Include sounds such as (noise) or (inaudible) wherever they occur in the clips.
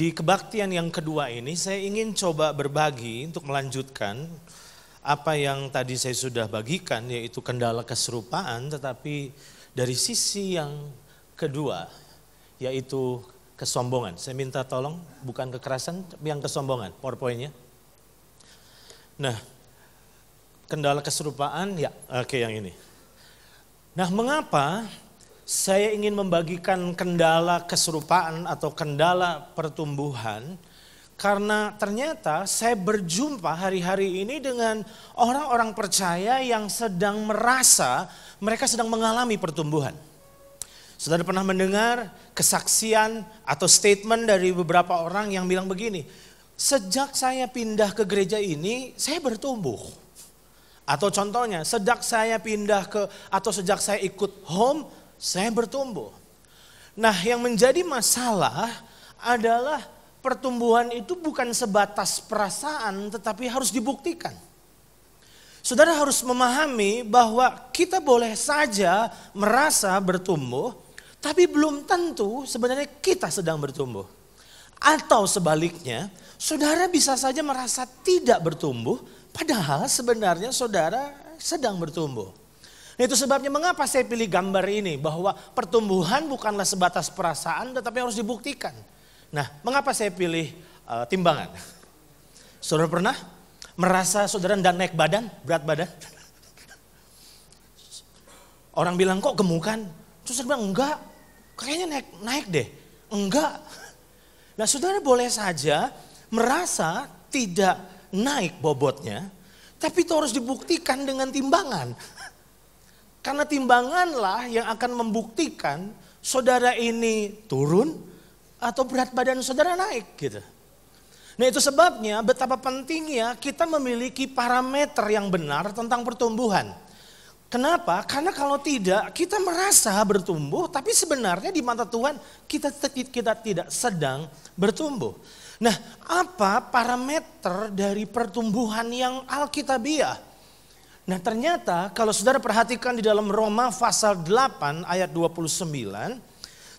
di kebaktian yang kedua ini saya ingin coba berbagi untuk melanjutkan apa yang tadi saya sudah bagikan yaitu kendala keserupaan tetapi dari sisi yang kedua yaitu kesombongan. Saya minta tolong bukan kekerasan tapi yang kesombongan powerpointnya. Nah kendala keserupaan ya oke yang ini. Nah mengapa saya ingin membagikan kendala keserupaan atau kendala pertumbuhan karena ternyata saya berjumpa hari-hari ini dengan orang-orang percaya yang sedang merasa mereka sedang mengalami pertumbuhan. Saudara pernah mendengar kesaksian atau statement dari beberapa orang yang bilang begini, sejak saya pindah ke gereja ini, saya bertumbuh. Atau contohnya, sejak saya pindah ke atau sejak saya ikut home, saya bertumbuh. Nah, yang menjadi masalah adalah pertumbuhan itu bukan sebatas perasaan, tetapi harus dibuktikan. Saudara harus memahami bahwa kita boleh saja merasa bertumbuh, tapi belum tentu sebenarnya kita sedang bertumbuh. Atau sebaliknya, saudara bisa saja merasa tidak bertumbuh, padahal sebenarnya saudara sedang bertumbuh. Nah, itu sebabnya mengapa saya pilih gambar ini bahwa pertumbuhan bukanlah sebatas perasaan tetapi harus dibuktikan. Nah, mengapa saya pilih uh, timbangan? Saudara pernah merasa saudara tidak naik badan, berat badan? Orang bilang kok gemukan? Terus saya bilang enggak, kayaknya naik naik deh. Enggak. Nah saudara boleh saja merasa tidak naik bobotnya, tapi itu harus dibuktikan dengan timbangan. Karena timbanganlah yang akan membuktikan saudara ini turun atau berat badan saudara naik gitu. Nah itu sebabnya betapa pentingnya kita memiliki parameter yang benar tentang pertumbuhan. Kenapa? Karena kalau tidak kita merasa bertumbuh tapi sebenarnya di mata Tuhan kita, kita tidak sedang bertumbuh. Nah apa parameter dari pertumbuhan yang alkitabiah? Nah ternyata kalau saudara perhatikan di dalam Roma pasal 8 ayat 29,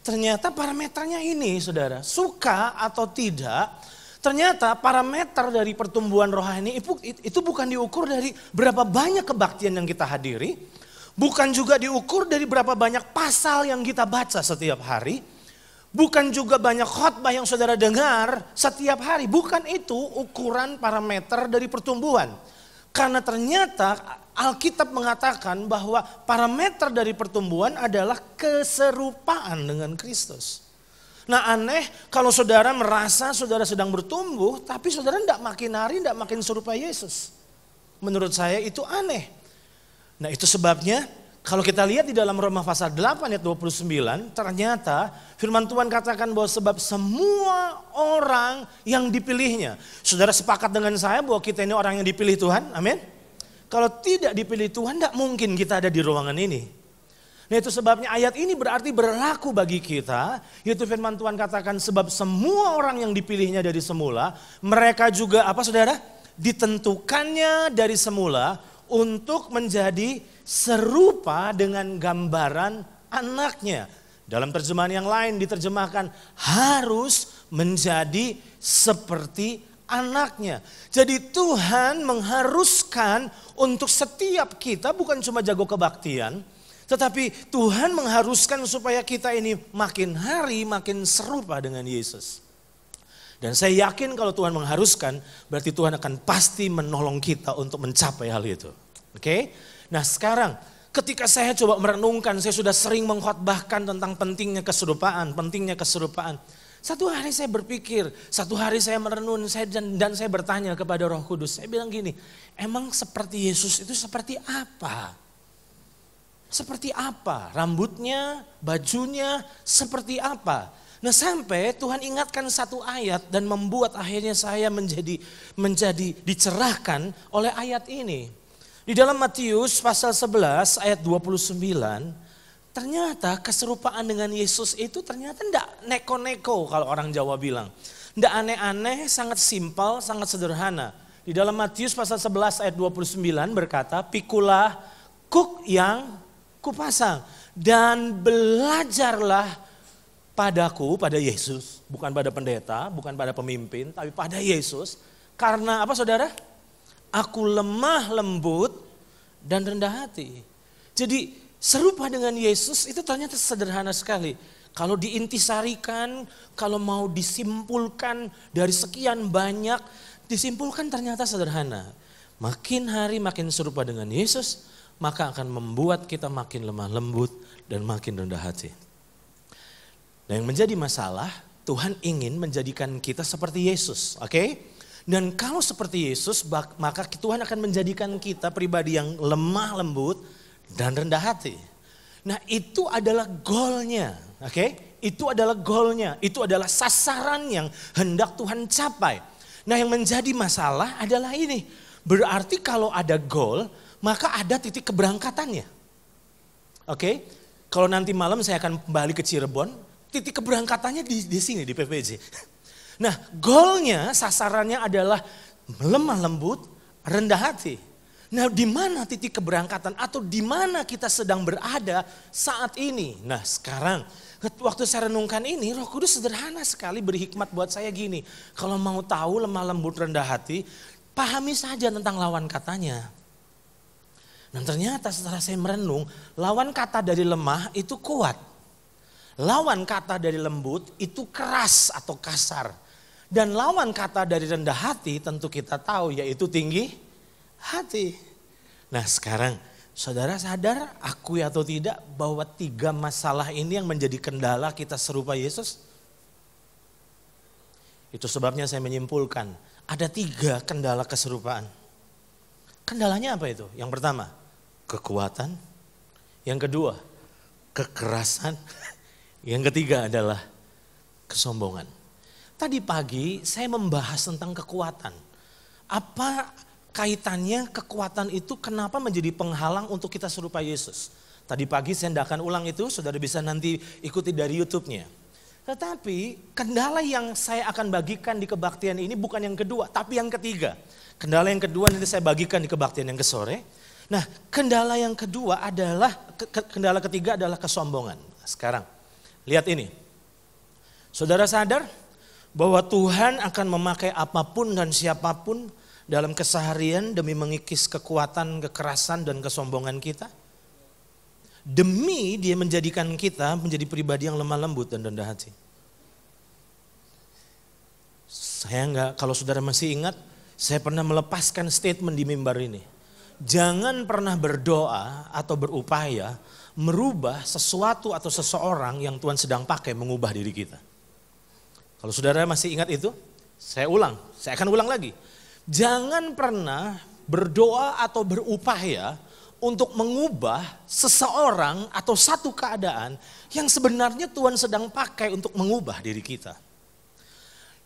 ternyata parameternya ini saudara, suka atau tidak, ternyata parameter dari pertumbuhan rohani itu, bukan diukur dari berapa banyak kebaktian yang kita hadiri, bukan juga diukur dari berapa banyak pasal yang kita baca setiap hari, bukan juga banyak khotbah yang saudara dengar setiap hari, bukan itu ukuran parameter dari pertumbuhan. Karena ternyata Alkitab mengatakan bahwa parameter dari pertumbuhan adalah keserupaan dengan Kristus. Nah aneh kalau saudara merasa saudara sedang bertumbuh tapi saudara tidak makin hari tidak makin serupa Yesus. Menurut saya itu aneh. Nah itu sebabnya kalau kita lihat di dalam Roma pasal 8 ayat 29 ternyata firman Tuhan katakan bahwa sebab semua orang yang dipilihnya. Saudara sepakat dengan saya bahwa kita ini orang yang dipilih Tuhan amin. Kalau tidak dipilih Tuhan, tidak mungkin kita ada di ruangan ini. Nah itu sebabnya ayat ini berarti berlaku bagi kita. Yaitu firman Tuhan katakan sebab semua orang yang dipilihnya dari semula. Mereka juga apa saudara? Ditentukannya dari semula untuk menjadi serupa dengan gambaran anaknya. Dalam terjemahan yang lain diterjemahkan harus menjadi seperti anaknya. Jadi Tuhan mengharuskan untuk setiap kita bukan cuma jago kebaktian, tetapi Tuhan mengharuskan supaya kita ini makin hari makin serupa dengan Yesus. Dan saya yakin kalau Tuhan mengharuskan, berarti Tuhan akan pasti menolong kita untuk mencapai hal itu. Oke? Nah sekarang ketika saya coba merenungkan, saya sudah sering mengkhotbahkan tentang pentingnya keserupaan, pentingnya keserupaan. Satu hari saya berpikir, satu hari saya merenung saya dan, dan saya bertanya kepada Roh Kudus. Saya bilang gini, emang seperti Yesus itu seperti apa? Seperti apa? Rambutnya, bajunya, seperti apa? Nah sampai Tuhan ingatkan satu ayat dan membuat akhirnya saya menjadi menjadi dicerahkan oleh ayat ini. Di dalam Matius pasal 11 ayat 29, Ternyata keserupaan dengan Yesus itu ternyata tidak neko-neko kalau orang Jawa bilang. Tidak aneh-aneh, sangat simpel, sangat sederhana. Di dalam Matius pasal 11 ayat 29 berkata, pikulah kuk yang kupasang dan belajarlah padaku, pada Yesus, bukan pada pendeta, bukan pada pemimpin, tapi pada Yesus. Karena apa saudara? Aku lemah lembut dan rendah hati. Jadi serupa dengan Yesus itu ternyata sederhana sekali. Kalau diintisarikan, kalau mau disimpulkan dari sekian banyak, disimpulkan ternyata sederhana. Makin hari makin serupa dengan Yesus, maka akan membuat kita makin lemah lembut dan makin rendah hati. Nah yang menjadi masalah, Tuhan ingin menjadikan kita seperti Yesus, oke? Okay? Dan kalau seperti Yesus, maka Tuhan akan menjadikan kita pribadi yang lemah lembut dan rendah hati. Nah itu adalah goalnya, oke? Okay? Itu adalah goalnya, itu adalah sasaran yang hendak Tuhan capai. Nah yang menjadi masalah adalah ini, berarti kalau ada goal, maka ada titik keberangkatannya. Oke, okay? kalau nanti malam saya akan kembali ke Cirebon, titik keberangkatannya di, di sini di PPJ. (laughs) Nah, goalnya, sasarannya adalah lemah lembut, rendah hati. Nah, di mana titik keberangkatan atau di mana kita sedang berada saat ini? Nah, sekarang waktu saya renungkan ini, Roh Kudus sederhana sekali berhikmat buat saya gini. Kalau mau tahu lemah lembut, rendah hati, pahami saja tentang lawan katanya. Dan ternyata setelah saya merenung, lawan kata dari lemah itu kuat. Lawan kata dari lembut itu keras atau kasar. Dan lawan kata dari rendah hati tentu kita tahu yaitu tinggi hati. Nah sekarang saudara sadar akui atau tidak bahwa tiga masalah ini yang menjadi kendala kita serupa Yesus? Itu sebabnya saya menyimpulkan ada tiga kendala keserupaan. Kendalanya apa itu? Yang pertama kekuatan. Yang kedua kekerasan. (laughs) Yang ketiga adalah kesombongan. Tadi pagi saya membahas tentang kekuatan. Apa kaitannya kekuatan itu kenapa menjadi penghalang untuk kita serupa Yesus? Tadi pagi saya tidak ulang itu, saudara bisa nanti ikuti dari YouTube-nya. Tetapi kendala yang saya akan bagikan di kebaktian ini bukan yang kedua, tapi yang ketiga. Kendala yang kedua nanti saya bagikan di kebaktian yang ke sore. Nah, kendala yang kedua adalah kendala ketiga adalah kesombongan. Sekarang, Lihat ini. Saudara sadar bahwa Tuhan akan memakai apa pun dan siapa pun dalam keseharian demi mengikis kekuatan, kekerasan, dan kesombongan kita? Demi dia menjadikan kita menjadi pribadi yang lemah lembut dan rendah hati. Saya enggak, kalau saudara masih ingat, saya pernah melepaskan statement di mimbar ini. Jangan pernah berdoa atau berupaya merubah sesuatu atau seseorang yang Tuhan sedang pakai mengubah diri kita. Kalau saudara masih ingat itu, saya ulang, saya akan ulang lagi. Jangan pernah berdoa atau berupaya untuk mengubah seseorang atau satu keadaan yang sebenarnya Tuhan sedang pakai untuk mengubah diri kita.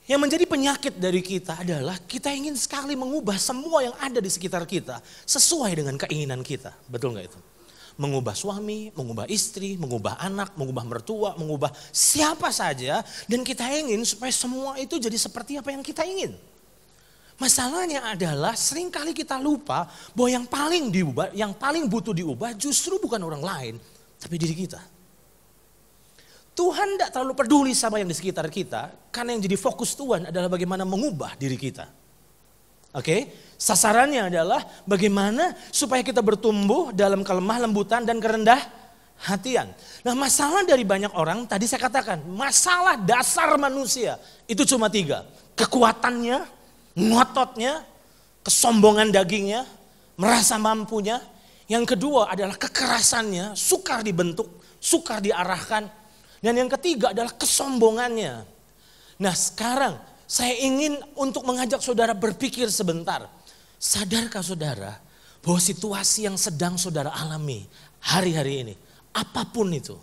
Yang menjadi penyakit dari kita adalah kita ingin sekali mengubah semua yang ada di sekitar kita sesuai dengan keinginan kita. Betul nggak itu? Mengubah suami, mengubah istri, mengubah anak, mengubah mertua, mengubah siapa saja. Dan kita ingin supaya semua itu jadi seperti apa yang kita ingin. Masalahnya adalah sering kali kita lupa bahwa yang paling diubah, yang paling butuh diubah justru bukan orang lain, tapi diri kita. Tuhan tidak terlalu peduli sama yang di sekitar kita, karena yang jadi fokus Tuhan adalah bagaimana mengubah diri kita. Oke, okay? sasarannya adalah bagaimana supaya kita bertumbuh dalam kelemah lembutan dan kerendah hatian. Nah masalah dari banyak orang, tadi saya katakan, masalah dasar manusia itu cuma tiga. Kekuatannya, ngototnya, kesombongan dagingnya, merasa mampunya. Yang kedua adalah kekerasannya, sukar dibentuk, sukar diarahkan. Dan yang ketiga adalah kesombongannya. Nah sekarang saya ingin untuk mengajak saudara berpikir sebentar. Sadarkah saudara bahwa situasi yang sedang saudara alami hari-hari ini, apa pun itu,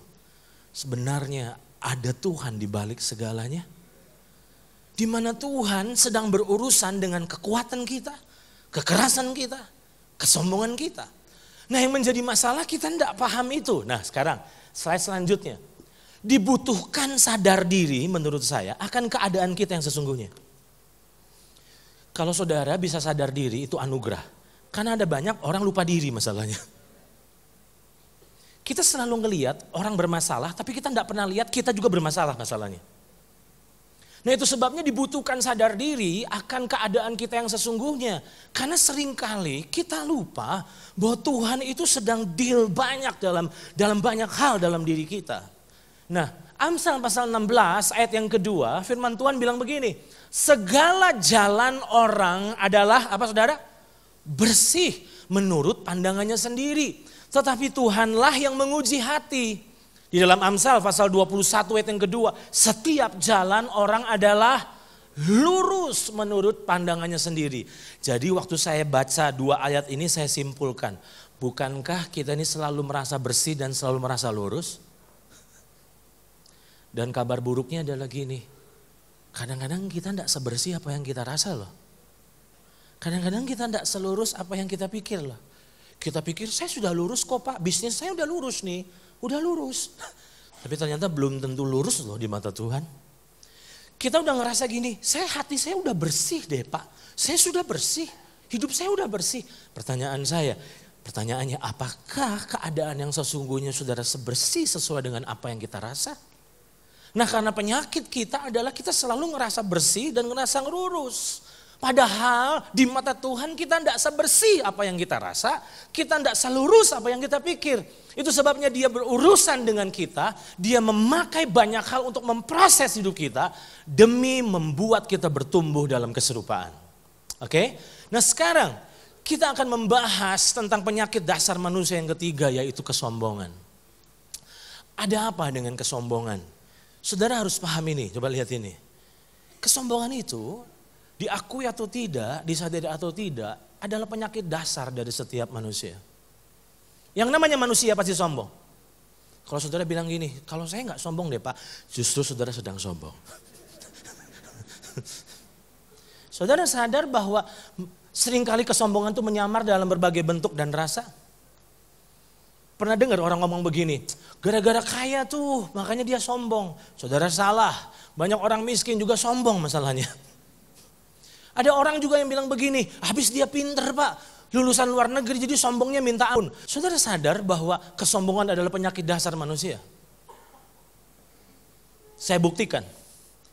sebenarnya ada Tuhan di balik segalanya? Di mana Tuhan sedang berurusan dengan kekuatan kita, kekerasan kita, kesombongan kita. Nah yang menjadi masalah kita tidak paham itu. Nah sekarang slide selanjutnya dibutuhkan sadar diri menurut saya akan keadaan kita yang sesungguhnya. Kalau saudara bisa sadar diri itu anugerah. Karena ada banyak orang lupa diri masalahnya. (laughs) Kita selalu ngelihat orang bermasalah, tapi kita tidak pernah lihat kita juga bermasalah masalahnya. Nah itu sebabnya dibutuhkan sadar diri akan keadaan kita yang sesungguhnya. Karena sering kali kita lupa bahwa Tuhan itu sedang deal banyak dalam dalam banyak hal dalam diri kita. Nah Amsal pasal 16 ayat yang kedua firman Tuhan bilang begini. Segala jalan orang adalah apa saudara? Bersih menurut pandangannya sendiri. Tetapi Tuhanlah yang menguji hati. Di dalam Amsal pasal 21 ayat yang kedua, setiap jalan orang adalah lurus menurut pandangannya sendiri. Jadi waktu saya baca dua ayat ini saya simpulkan, bukankah kita ini selalu merasa bersih dan selalu merasa lurus? Dan kabar buruknya adalah gini, kadang-kadang kita tidak sebersih apa yang kita rasa loh. Kadang-kadang kita tidak selurus apa yang kita pikir loh. Kita pikir saya sudah lurus kok pak, bisnis saya udah lurus nih udah lurus. (laughs) Tapi ternyata belum tentu lurus loh di mata Tuhan. Kita udah ngerasa gini, saya hati saya udah bersih deh pak. Saya sudah bersih, hidup saya udah bersih. Pertanyaan saya, pertanyaannya apakah keadaan yang sesungguhnya saudara sebersih sesuai dengan apa yang kita rasa? Nah karena penyakit kita adalah kita selalu ngerasa bersih dan ngerasa lurus. Padahal di mata Tuhan kita tidak sebersih apa yang kita rasa, kita tidak selurus apa yang kita pikir. Itu sebabnya dia berurusan dengan kita, dia memakai banyak hal untuk memproses hidup kita demi membuat kita bertumbuh dalam keserupaan. Oke? Nah sekarang kita akan membahas tentang penyakit dasar manusia yang ketiga yaitu kesombongan. Ada apa dengan kesombongan? Saudara harus paham ini, coba lihat ini. Kesombongan itu diakui atau tidak, disadari atau tidak, adalah penyakit dasar dari setiap manusia. Yang namanya manusia pasti sombong. Kalau saudara bilang gini, kalau saya nggak sombong deh pak, justru saudara sedang sombong. (laughs) saudara sadar bahwa sering kali kesombongan itu menyamar dalam berbagai bentuk dan rasa. Pernah dengar orang ngomong begini, gara-gara kaya tuh makanya dia sombong. Saudara salah, banyak orang miskin juga sombong masalahnya. Ada orang juga yang bilang begini, habis dia pinter pak, lulusan luar negeri jadi sombongnya minta ampun. Saudara sadar bahwa kesombongan adalah penyakit dasar manusia. Saya buktikan,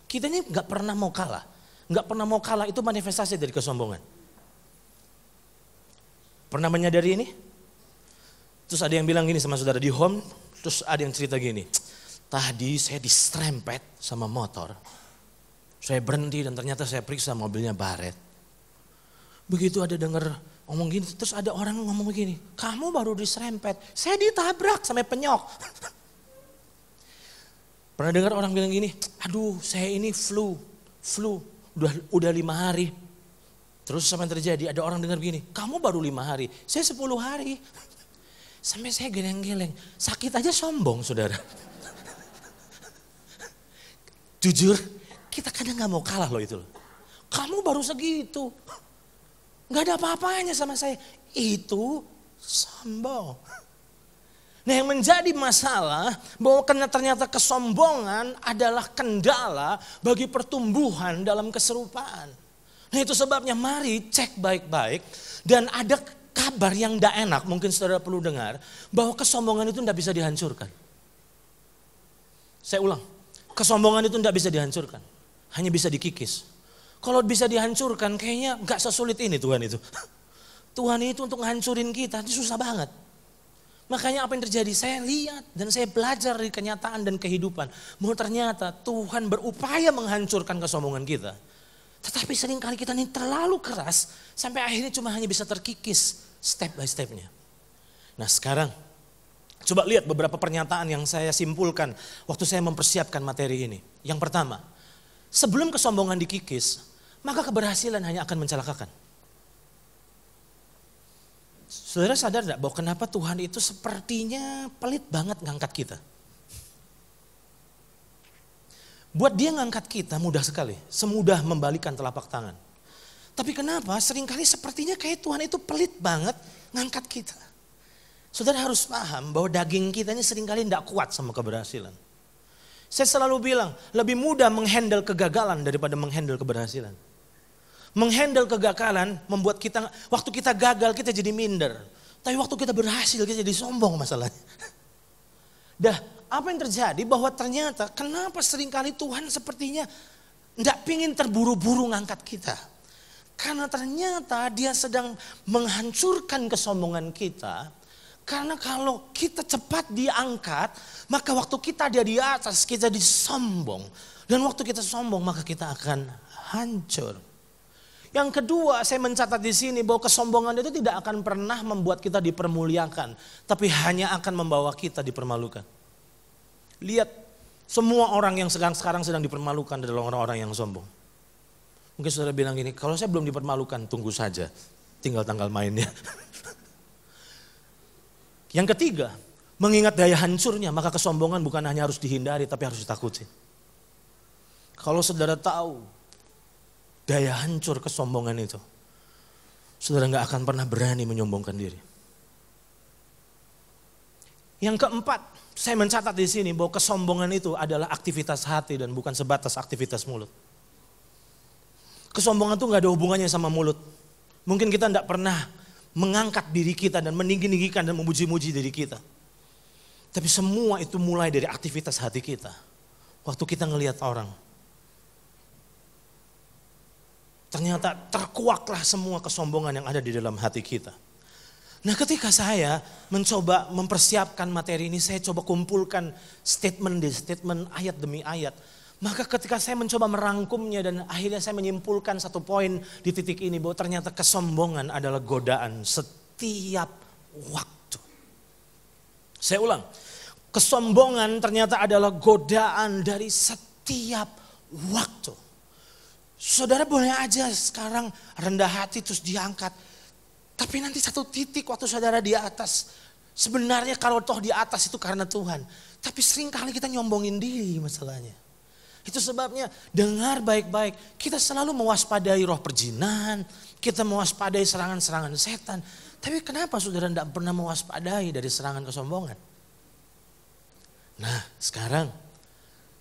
kita ini nggak pernah mau kalah. Nggak pernah mau kalah itu manifestasi dari kesombongan. Pernah menyadari ini? Terus ada yang bilang gini sama saudara di home, terus ada yang cerita gini. Tadi saya diserempet sama motor, saya berhenti dan ternyata saya periksa mobilnya baret. Begitu ada dengar ngomong gini, terus ada orang ngomong begini, kamu baru diserempet, saya ditabrak sampai penyok. (laughs) Pernah dengar orang bilang gini, aduh saya ini flu, flu, udah, udah lima hari. Terus sama terjadi, ada orang dengar begini, kamu baru lima hari, saya sepuluh hari. (laughs) Sampai saya geleng-geleng, sakit aja sombong saudara. Jujur, kita kadang nggak mau kalah loh itu. Kamu baru segitu. Nggak ada apa-apanya sama saya. Itu sombong. Nah yang menjadi masalah bahwa ternyata kesombongan adalah kendala bagi pertumbuhan dalam keserupaan. Nah itu sebabnya mari cek baik-baik dan ada kabar yang tidak enak mungkin saudara perlu dengar bahwa kesombongan itu tidak bisa dihancurkan. Saya ulang, kesombongan itu tidak bisa dihancurkan hanya bisa dikikis. Kalau bisa dihancurkan kayaknya nggak sesulit ini Tuhan itu. (laughs) Tuhan itu untuk menghancurin kita itu susah banget. Makanya apa yang terjadi? Saya lihat dan saya belajar dari kenyataan dan kehidupan. Bahwa ternyata Tuhan berupaya menghancurkan kesombongan kita. Tetapi sering kali kita ini terlalu keras sampai akhirnya cuma hanya bisa terkikis step by stepnya. Nah sekarang coba lihat beberapa pernyataan yang saya simpulkan waktu saya mempersiapkan materi ini. Yang pertama, Sebelum kesombongan dikikis, maka keberhasilan hanya akan mencelakakan. Saudara sadar tidak bahwa kenapa Tuhan itu sepertinya pelit banget ngangkat kita? Buat dia ngangkat kita mudah sekali, semudah membalikan telapak tangan. Tapi kenapa sering kali sepertinya kayak Tuhan itu pelit banget ngangkat kita. Saudara harus paham bahwa daging kita ini sering kali tidak kuat sama keberhasilan. Saya selalu bilang, lebih mudah menghandle kegagalan daripada menghandle keberhasilan. Menghandle kegagalan membuat kita, waktu kita gagal kita jadi minder. Tapi waktu kita berhasil kita jadi sombong masalahnya. (laughs) Dah, apa yang terjadi bahwa ternyata kenapa sering kali Tuhan sepertinya tidak pingin terburu-buru ngangkat kita. Karena ternyata dia sedang menghancurkan kesombongan kita. Karena kalau kita cepat diangkat, maka waktu kita ada di atas kita disombong. Dan waktu kita sombong maka kita akan hancur. Yang kedua, saya mencatat di sini bahwa kesombongan itu tidak akan pernah membuat kita dipermuliakan, tapi hanya akan membawa kita dipermalukan. Lihat, semua orang yang sekarang sekarang sedang dipermalukan adalah orang-orang yang sombong. Mungkin saudara bilang gini, kalau saya belum dipermalukan, tunggu saja, tinggal tanggal mainnya. (laughs) yang ketiga, mengingat daya hancurnya, maka kesombongan bukan hanya harus dihindari, tapi harus ditakuti. Kalau saudara tahu daya hancur kesombongan itu. Saudara nggak akan pernah berani menyombongkan diri. Yang keempat, saya mencatat di sini bahwa kesombongan itu adalah aktivitas hati dan bukan sebatas aktivitas mulut. Kesombongan itu nggak ada hubungannya sama mulut. Mungkin kita tidak pernah mengangkat diri kita dan meninggi-ninggikan dan memuji-muji diri kita. Tapi semua itu mulai dari aktivitas hati kita. Waktu kita ngelihat orang, Ternyata terkuaklah semua kesombongan yang ada di dalam hati kita. Nah ketika saya mencoba mempersiapkan materi ini, saya coba kumpulkan statement di statement ayat demi ayat. Maka ketika saya mencoba merangkumnya dan akhirnya saya menyimpulkan satu poin di titik ini bahwa ternyata kesombongan adalah godaan setiap waktu. Saya ulang, kesombongan ternyata adalah godaan dari setiap waktu. Saudara boleh aja sekarang rendah hati terus diangkat. Tapi nanti satu titik waktu saudara di atas. Sebenarnya kalau toh di atas itu karena Tuhan. Tapi sering kali kita nyombongin diri masalahnya. Itu sebabnya dengar baik-baik. Kita selalu mewaspadai roh perjinan. Kita mewaspadai serangan-serangan setan. Tapi kenapa saudara tidak pernah mewaspadai dari serangan kesombongan? Nah sekarang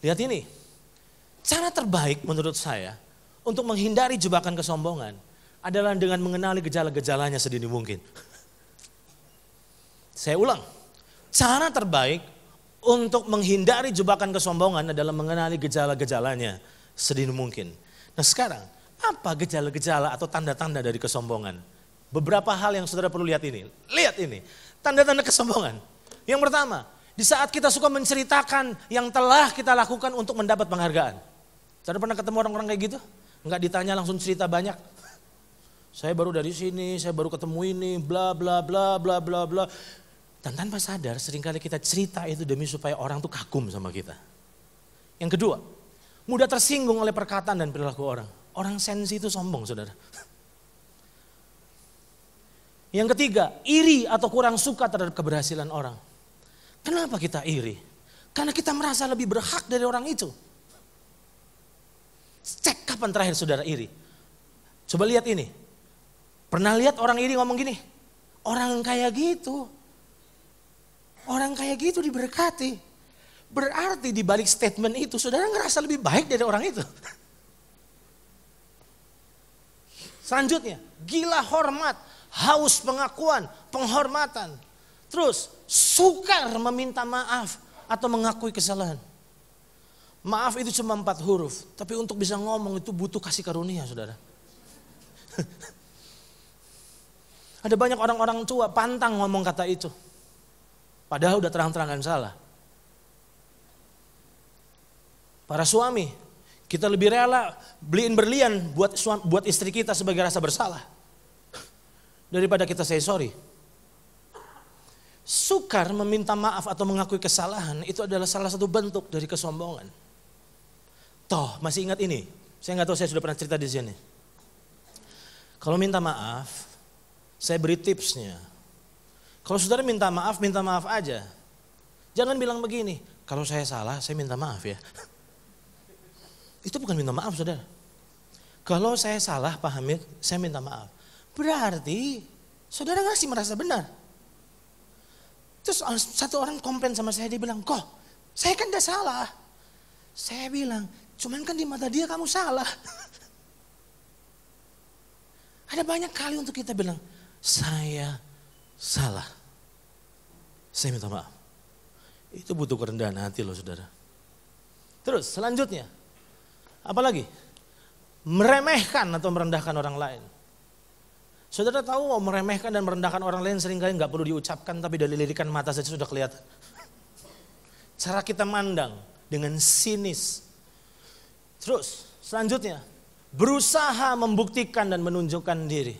lihat ini. Cara terbaik menurut saya untuk menghindari jebakan kesombongan adalah dengan mengenali gejala-gejalanya sedini mungkin. (laughs) Saya ulang, cara terbaik untuk menghindari jebakan kesombongan adalah mengenali gejala-gejalanya sedini mungkin. Nah sekarang, apa gejala-gejala atau tanda-tanda dari kesombongan? Beberapa hal yang saudara perlu lihat ini. Lihat ini, tanda-tanda kesombongan. Yang pertama, di saat kita suka menceritakan yang telah kita lakukan untuk mendapat penghargaan. Saudara pernah ketemu orang-orang kayak gitu? Enggak ditanya langsung cerita banyak. Saya baru dari sini, saya baru ketemu ini, bla bla bla bla bla bla. Dan tanpa sadar sering kali kita cerita itu demi supaya orang tuh kagum sama kita. Yang kedua, mudah tersinggung oleh perkataan dan perilaku orang. Orang sensi itu sombong saudara. (laughs) Yang ketiga, iri atau kurang suka terhadap keberhasilan orang. Kenapa kita iri? Karena kita merasa lebih berhak dari orang itu. Cek kapan terakhir saudara iri. Coba lihat ini. Pernah lihat orang iri ngomong gini? Orang kayak gitu. Orang kayak gitu diberkati. Berarti di balik statement itu saudara ngerasa lebih baik dari orang itu. Selanjutnya, gila hormat, haus pengakuan, penghormatan. Terus, sukar meminta maaf atau mengakui kesalahan. Maaf itu cuma empat huruf, tapi untuk bisa ngomong itu butuh kasih karunia, saudara. (laughs) Ada banyak orang-orang tua pantang ngomong kata itu. Padahal udah terang-terangan salah. Para suami, kita lebih rela beliin berlian buat suami, buat istri kita sebagai rasa bersalah. Daripada kita say sorry. Sukar meminta maaf atau mengakui kesalahan itu adalah salah satu bentuk dari kesombongan. Toh masih ingat ini? Saya nggak tahu saya sudah pernah cerita di sini. Kalau minta maaf, saya beri tipsnya. Kalau saudara minta maaf, minta maaf aja. Jangan bilang begini, kalau saya salah, saya minta maaf ya. (laughs) Itu bukan minta maaf saudara. Kalau saya salah, Pak Hamid, saya minta maaf. Berarti saudara ngasih merasa benar. Terus satu orang komplain sama saya, dia bilang, kok saya kan tidak salah. Saya bilang, Cuman kan di mata dia kamu salah. (laughs) Ada banyak kali untuk kita bilang, saya salah. Saya minta maaf. Itu butuh kerendahan hati loh saudara. Terus selanjutnya, apa lagi? Meremehkan atau merendahkan orang lain. Saudara tahu oh, meremehkan dan merendahkan orang lain sering kali nggak perlu diucapkan tapi dari lirikan mata saja sudah kelihatan. Cara kita mandang dengan sinis. Terus selanjutnya berusaha membuktikan dan menunjukkan diri.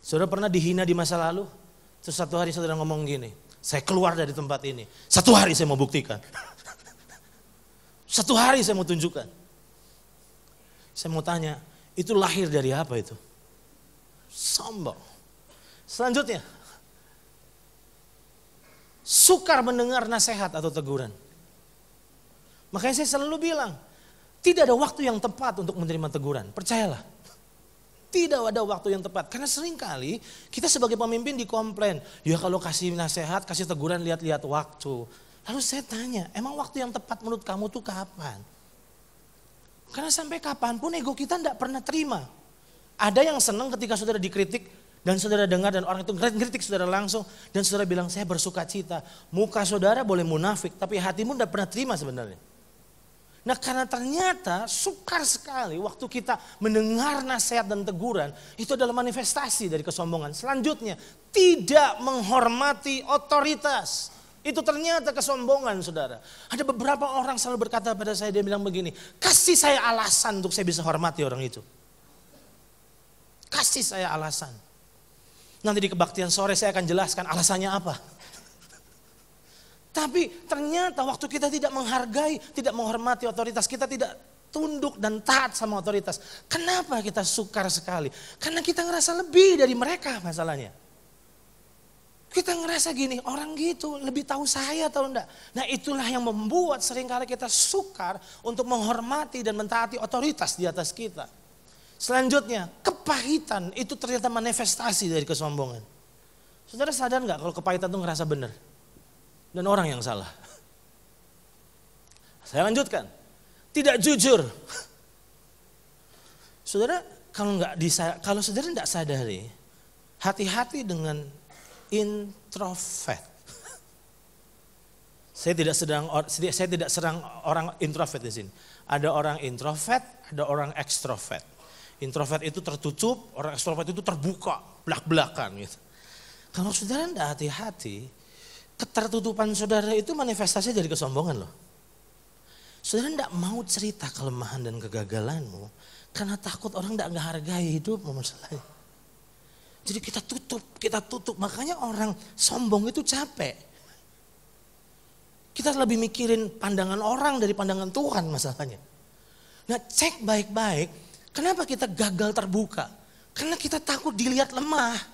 Saudara pernah dihina di masa lalu? Terus satu hari saudara ngomong gini, saya keluar dari tempat ini. Satu hari saya mau buktikan. Satu hari saya mau tunjukkan. Saya mau tanya, itu lahir dari apa itu? Sombong. Selanjutnya, sukar mendengar nasihat atau teguran. Makanya saya selalu bilang, tidak ada waktu yang tepat untuk menerima teguran. Percayalah. Tidak ada waktu yang tepat. Karena sering kali kita sebagai pemimpin dikomplain. Ya kalau kasih nasihat, kasih teguran, lihat-lihat waktu. Lalu saya tanya, emang waktu yang tepat menurut kamu tuh kapan? Karena sampai kapan pun ego kita tidak pernah terima. Ada yang senang ketika saudara dikritik dan saudara dengar dan orang itu ngeritik saudara langsung dan saudara bilang saya bersuka cita. Muka saudara boleh munafik tapi hatimu tidak pernah terima sebenarnya. Nah karena ternyata sukar sekali waktu kita mendengar nasihat dan teguran itu adalah manifestasi dari kesombongan. Selanjutnya tidak menghormati otoritas. Itu ternyata kesombongan saudara. Ada beberapa orang selalu berkata pada saya, dia bilang begini, kasih saya alasan untuk saya bisa hormati orang itu. Kasih saya alasan. Nanti di kebaktian sore saya akan jelaskan alasannya apa. Tapi ternyata waktu kita tidak menghargai, tidak menghormati otoritas, kita tidak tunduk dan taat sama otoritas. Kenapa kita sukar sekali? Karena kita ngerasa lebih dari mereka masalahnya. Kita ngerasa gini, orang gitu lebih tahu saya atau enggak. Nah itulah yang membuat sering kali kita sukar untuk menghormati dan mentaati otoritas di atas kita. Selanjutnya, kepahitan itu ternyata manifestasi dari kesombongan. Saudara sadar nggak kalau kepahitan itu ngerasa benar? Dan orang yang salah. Saya lanjutkan. Tidak jujur. Saudara, kalau nggak kalau saudara nggak sadari, hati-hati dengan introvert. Saya tidak sedang saya tidak serang orang introvert di sini. Ada orang introvert, ada orang ekstrovert. Introvert itu tertutup, orang ekstrovert itu terbuka, belak-belakan gitu. Kalau saudara tidak hati-hati, ketertutupan saudara itu manifestasi dari kesombongan loh. Saudara tidak mau cerita kelemahan dan kegagalanmu karena takut orang tidak menghargai hidupmu masalahnya. Jadi kita tutup, kita tutup. Makanya orang sombong itu capek. Kita lebih mikirin pandangan orang dari pandangan Tuhan masalahnya. Nah cek baik-baik, kenapa kita gagal terbuka? Karena kita takut dilihat lemah.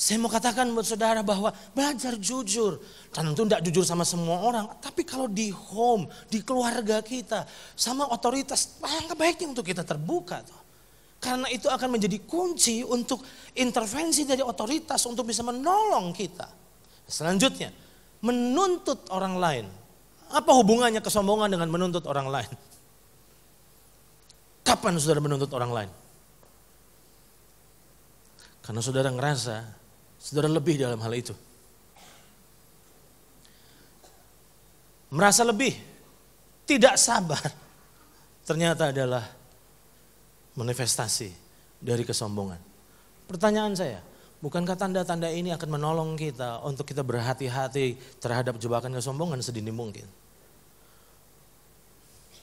Saya mau katakan buat saudara bahwa belajar jujur. Tentu tidak jujur sama semua orang. Tapi kalau di home, di keluarga kita, sama otoritas, yang baiknya untuk kita terbuka. Tuh. Karena itu akan menjadi kunci untuk intervensi dari otoritas untuk bisa menolong kita. Selanjutnya, menuntut orang lain. Apa hubungannya kesombongan dengan menuntut orang lain? Kapan saudara menuntut orang lain? Karena saudara ngerasa saudara lebih dalam hal itu. Merasa lebih, tidak sabar. Ternyata adalah manifestasi dari kesombongan. Pertanyaan saya, bukankah tanda-tanda ini akan menolong kita untuk kita berhati-hati terhadap jebakan kesombongan sedini mungkin?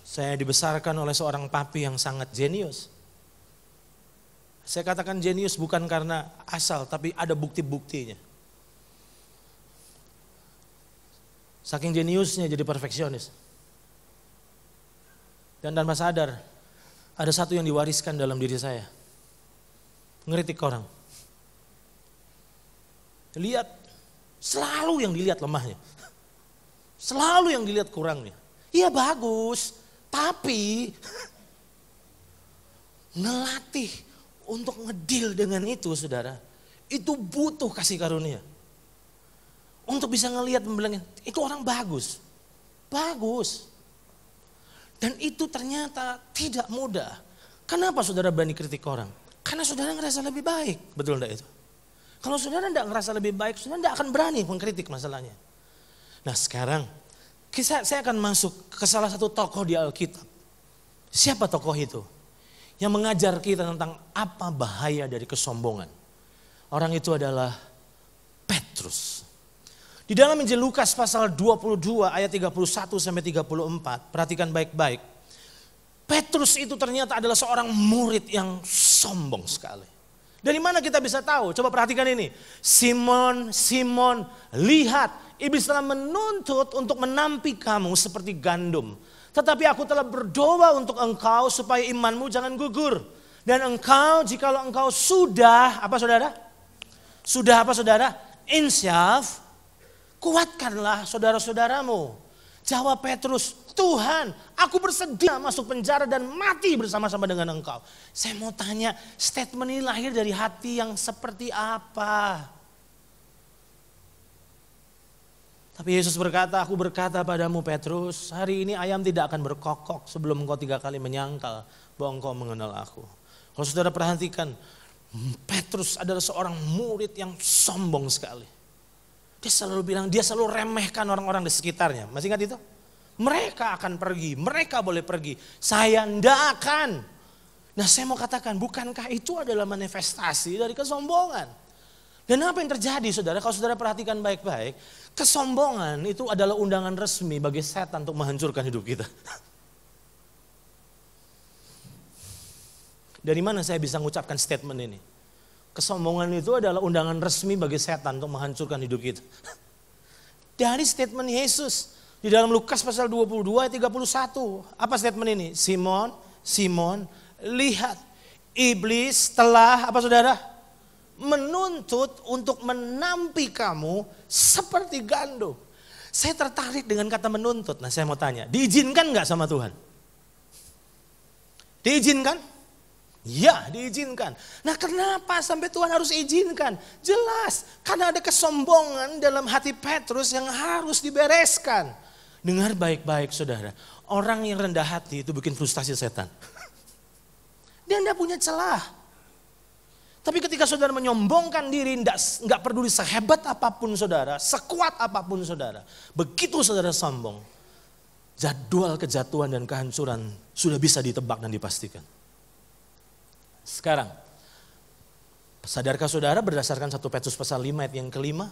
Saya dibesarkan oleh seorang papi yang sangat jenius. Saya katakan jenius bukan karena asal, tapi ada bukti-buktinya. Saking jeniusnya jadi perfeksionis. Dan tanpa sadar, ada satu yang diwariskan dalam diri saya. Ngeritik orang. Lihat, selalu yang dilihat lemahnya. Selalu yang dilihat kurangnya. Iya bagus, tapi (laughs) ngelatih untuk ngedil dengan itu saudara. Itu butuh kasih karunia. Untuk bisa ngelihat membilangin, itu orang bagus. Bagus. Dan itu ternyata tidak mudah. Kenapa saudara berani kritik orang? Karena saudara ngerasa lebih baik. Betul enggak itu? Kalau saudara tidak ngerasa lebih baik, saudara tidak akan berani mengkritik masalahnya. Nah sekarang, saya akan masuk ke salah satu tokoh di Alkitab. Siapa tokoh itu? Yang mengajar kita tentang apa bahaya dari kesombongan. Orang itu adalah Petrus. Di dalam Injil Lukas pasal 22 ayat 31 sampai 34, perhatikan baik-baik. Petrus itu ternyata adalah seorang murid yang sombong sekali. Dari mana kita bisa tahu? Coba perhatikan ini. Simon, Simon, lihat iblis telah menuntut untuk menampi kamu seperti gandum. Tetapi aku telah berdoa untuk engkau supaya imanmu jangan gugur. Dan engkau jikalau engkau sudah, apa saudara? Sudah apa saudara? Insyaf, kuatkanlah saudara-saudaramu. Jawab Petrus, Tuhan aku bersedia masuk penjara dan mati bersama-sama dengan engkau. Saya mau tanya, statement ini lahir dari hati yang seperti apa? Tapi Yesus berkata, aku berkata padamu Petrus, hari ini ayam tidak akan berkokok sebelum engkau tiga kali menyangkal bahwa engkau mengenal aku. Kalau saudara perhatikan, Petrus adalah seorang murid yang sombong sekali. Dia selalu bilang, dia selalu remehkan orang-orang di sekitarnya. Masih ingat itu? Mereka akan pergi, mereka boleh pergi. Saya ndak akan. Nah saya mau katakan, bukankah itu adalah manifestasi dari kesombongan? Dan apa yang terjadi saudara? Kalau saudara perhatikan baik-baik, kesombongan itu adalah undangan resmi bagi setan untuk menghancurkan hidup kita. (laughs) Dari mana saya bisa mengucapkan statement ini? Kesombongan itu adalah undangan resmi bagi setan untuk menghancurkan hidup kita. (laughs) Dari statement Yesus di dalam Lukas pasal 22 ayat 31. Apa statement ini? Simon, Simon, lihat iblis telah apa saudara? Menuntut untuk menampi kamu seperti gandum. Saya tertarik dengan kata menuntut. Nah saya mau tanya, diizinkan nggak sama Tuhan? Diizinkan? Ya diizinkan. Nah kenapa sampai Tuhan harus izinkan? Jelas karena ada kesombongan dalam hati Petrus yang harus dibereskan. Dengar baik-baik saudara. Orang yang rendah hati itu bikin frustasi setan. (laughs) Dia tidak punya celah. Tapi ketika saudara menyombongkan diri, nggak peduli sehebat apa pun saudara, sekuat apa pun saudara. Begitu saudara sombong, jadwal kejatuhan dan kehancuran sudah bisa ditebak dan dipastikan. Sekarang, sadarkah saudara berdasarkan satu Petrus pasal 5 ayat yang kelima,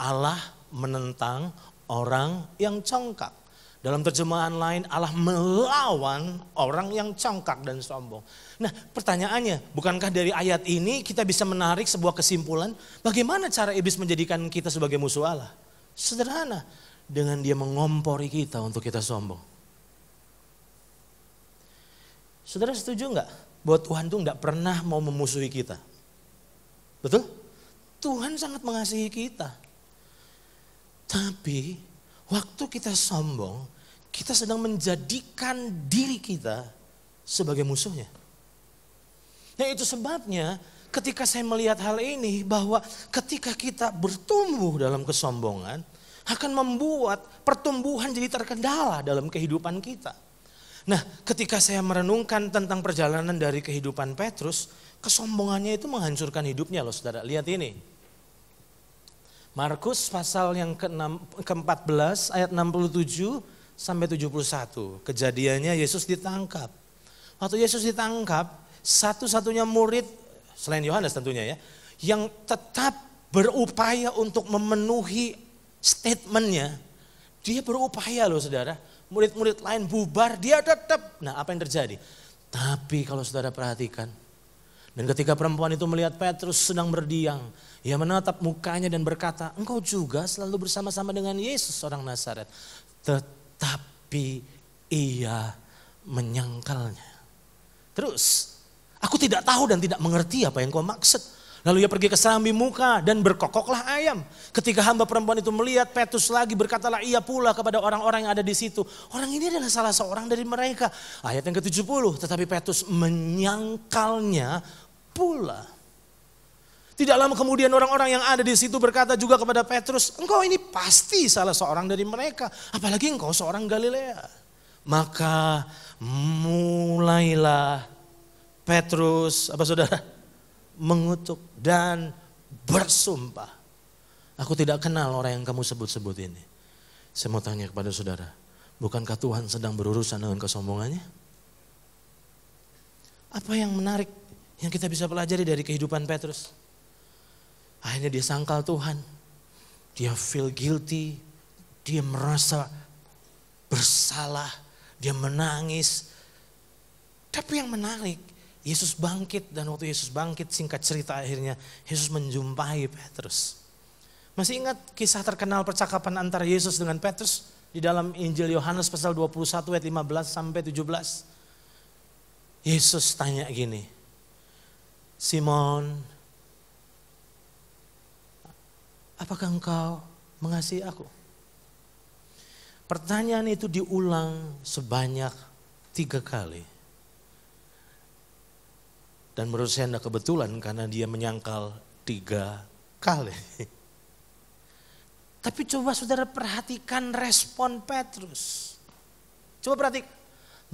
Allah menentang orang yang congkak. Dalam terjemahan lain Allah melawan orang yang congkak dan sombong. Nah pertanyaannya, bukankah dari ayat ini kita bisa menarik sebuah kesimpulan bagaimana cara iblis menjadikan kita sebagai musuh Allah? Sederhana, dengan dia mengompori kita untuk kita sombong. Saudara setuju nggak? bahwa Tuhan tuh nggak pernah mau memusuhi kita. Betul? Tuhan sangat mengasihi kita. Tapi waktu kita sombong, kita sedang menjadikan diri kita sebagai musuhnya. Nah itu sebabnya ketika saya melihat hal ini bahwa ketika kita bertumbuh dalam kesombongan akan membuat pertumbuhan jadi terkendala dalam kehidupan kita. Nah, ketika saya merenungkan tentang perjalanan dari kehidupan Petrus, kesombongannya itu menghancurkan hidupnya loh saudara. Lihat ini. Markus pasal yang ke-14 ayat 67 sampai 71. Kejadiannya Yesus ditangkap. Waktu Yesus ditangkap, satu-satunya murid selain Yohanes tentunya ya, yang tetap berupaya untuk memenuhi statementnya, dia berupaya loh saudara murid-murid lain bubar, dia tetap. Nah apa yang terjadi? Tapi kalau saudara perhatikan, dan ketika perempuan itu melihat Petrus sedang berdiam, ia menatap mukanya dan berkata, engkau juga selalu bersama-sama dengan Yesus orang Nazaret. Tetapi ia menyangkalnya. Terus, aku tidak tahu dan tidak mengerti apa yang kau maksud. Lalu ia pergi ke serambi muka dan berkokoklah ayam. Ketika hamba perempuan itu melihat Petrus lagi berkatalah ia pula kepada orang-orang yang ada di situ. Orang ini adalah salah seorang dari mereka. Ayat yang ke-70. Tetapi Petrus menyangkalnya pula. Tidak lama kemudian orang-orang yang ada di situ berkata juga kepada Petrus, engkau ini pasti salah seorang dari mereka. Apalagi engkau seorang Galilea. Maka mulailah Petrus, apa saudara? Mengutuk dan bersumpah. Aku tidak kenal orang yang kamu sebut-sebut ini. Saya mau tanya kepada saudara, bukankah Tuhan sedang berurusan dengan kesombongannya? Apa yang menarik yang kita bisa pelajari dari kehidupan Petrus? Akhirnya dia sangkal Tuhan. Dia feel guilty. Dia merasa bersalah. Dia menangis. Tapi yang menarik, Yesus bangkit dan waktu Yesus bangkit singkat cerita akhirnya Yesus menjumpai Petrus. Masih ingat kisah terkenal percakapan antara Yesus dengan Petrus di dalam Injil Yohanes pasal 21 ayat 15 sampai 17? Yesus tanya gini, Simon, apakah engkau mengasihi aku? Pertanyaan itu diulang sebanyak tiga kali. Dan menurut saya tidak kebetulan karena dia menyangkal tiga kali. (laughs) Tapi coba saudara perhatikan respon Petrus. Coba perhatikan.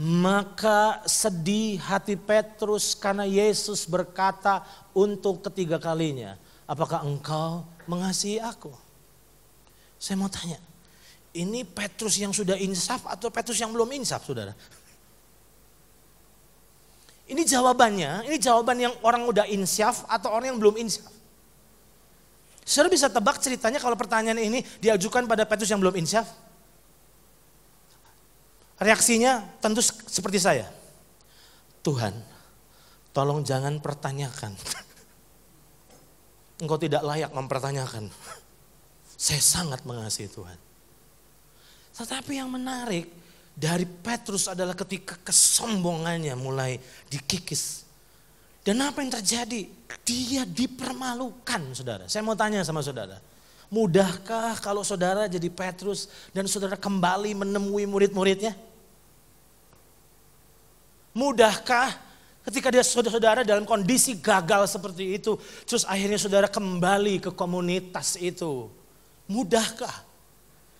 Maka sedih hati Petrus karena Yesus berkata untuk ketiga kalinya, apakah engkau mengasihi aku? Saya mau tanya, ini Petrus yang sudah insaf atau Petrus yang belum insaf saudara? Ini jawabannya, ini jawaban yang orang udah insaf atau orang yang belum insaf. Saudara bisa tebak ceritanya kalau pertanyaan ini diajukan pada Petrus yang belum insaf? Reaksinya tentu seperti saya. Tuhan, tolong jangan pertanyakan. (laughs) Engkau tidak layak mempertanyakan. (laughs) Saya sangat mengasihi Tuhan. Tetapi yang menarik dari Petrus adalah ketika kesombongannya mulai dikikis. Dan apa yang terjadi? Dia dipermalukan saudara. Saya mau tanya sama saudara. Mudahkah kalau saudara jadi Petrus dan saudara kembali menemui murid-muridnya? Mudahkah ketika dia saudara-saudara dalam kondisi gagal seperti itu, terus akhirnya saudara kembali ke komunitas itu? Mudahkah?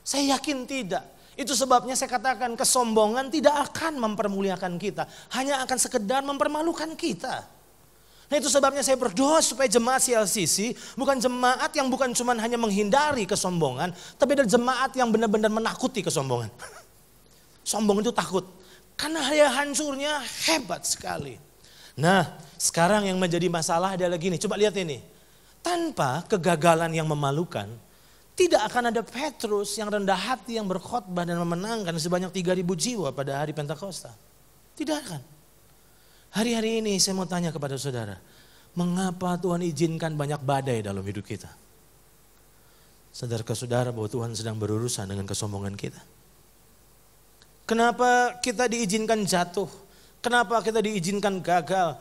Saya yakin tidak. Itu sebabnya saya katakan kesombongan tidak akan mempermuliakan kita, hanya akan sekedar mempermalukan kita. Nah itu sebabnya saya berdoa supaya jemaat CLCC bukan jemaat yang bukan cuma hanya menghindari kesombongan, tapi ada jemaat yang benar-benar menakuti kesombongan. (laughs) Sombong itu takut. Karena daya hancurnya hebat sekali. Nah, sekarang yang menjadi masalah adalah gini, coba lihat ini. Tanpa kegagalan yang memalukan, tidak akan ada Petrus yang rendah hati yang berkhotbah dan memenangkan sebanyak 3000 jiwa pada hari Pentakosta. Tidak akan. Hari-hari ini saya mau tanya kepada saudara, mengapa Tuhan izinkan banyak badai dalam hidup kita? Sadarkah saudara bahwa Tuhan sedang berurusan dengan kesombongan kita? Kenapa kita diizinkan jatuh? Kenapa kita diizinkan gagal?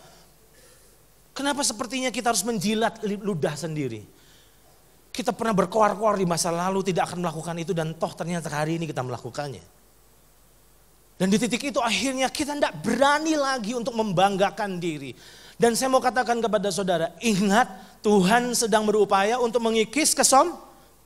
Kenapa sepertinya kita harus menjilat ludah sendiri? Kita pernah berkoar-koar di masa lalu tidak akan melakukan itu dan toh ternyata hari ini kita melakukannya. Dan di titik itu akhirnya kita tidak berani lagi untuk membanggakan diri. Dan saya mau katakan kepada saudara, ingat Tuhan sedang berupaya untuk mengikis kesom,